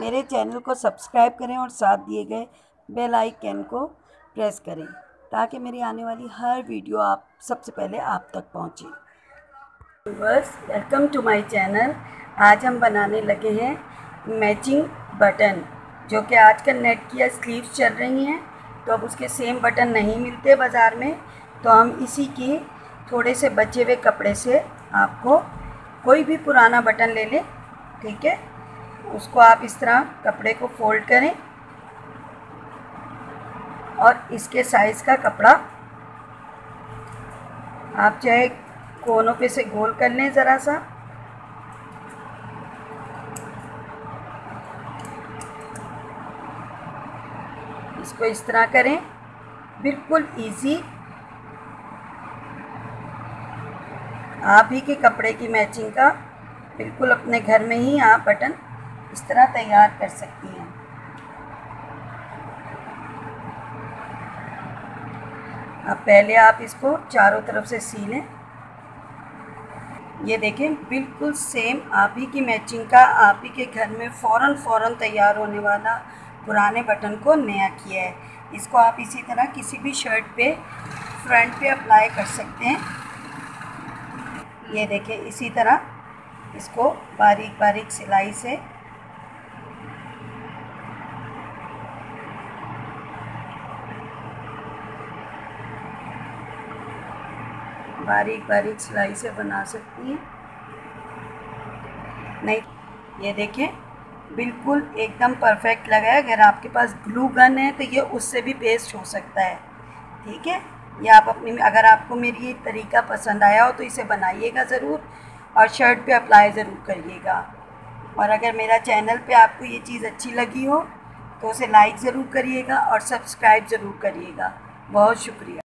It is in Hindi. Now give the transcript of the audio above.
मेरे चैनल को सब्सक्राइब करें और साथ दिए गए बेल आइकन को प्रेस करें, ताकि मेरी आने वाली हर वीडियो आप सबसे पहले आप तक पहुँचे। वेलकम टू माय चैनल आज हम बनाने लगे हैं मैचिंग बटन जो कि आजकल नेट की स्लीव्स चल रही हैं। तो अब उसके सेम बटन नहीं मिलते बाज़ार में तो हम इसी की थोड़े से बचे हुए कपड़े से आपको कोई भी पुराना बटन ले लें, ठीक है? उसको आप इस तरह कपड़े को फोल्ड करें और इसके साइज़ का कपड़ा आप चाहे कोनों पे से गोल कर लें ज़रा सा। इसको इस तरह करें, बिल्कुल इजी आप ही के कपड़े की मैचिंग का, बिल्कुल अपने घर में ही आप बटन इस तरह तैयार कर सकती हैं। अब पहले आप इसको चारों तरफ़ से सी लें। ये देखें, बिल्कुल सेम आप ही की मैचिंग का, आप ही के घर में फ़ौर फ़ौर तैयार होने वाला पुराने बटन को नया किया है। इसको आप इसी तरह किसी भी शर्ट पे, फ्रंट पे अप्लाई कर सकते हैं। ये देखें, इसी तरह इसको बारीक बारीक सिलाई से बारीक बारीक सिलाई से बना सकती हैं। नहीं, ये देखें बिल्कुल एकदम परफेक्ट लगा है। अगर आपके पास ग्लू गन है तो ये उससे भी पेस्ट हो सकता है। ठीक है? या आप अपनी, अगर आपको मेरी ये तरीका पसंद आया हो तो इसे बनाइएगा ज़रूर और शर्ट पे अप्लाई ज़रूर करिएगा। और अगर मेरा चैनल पे आपको ये चीज़ अच्छी लगी हो तो उसे लाइक ज़रूर करिएगा और सब्सक्राइब ज़रूर करिएगा। बहुत शुक्रिया।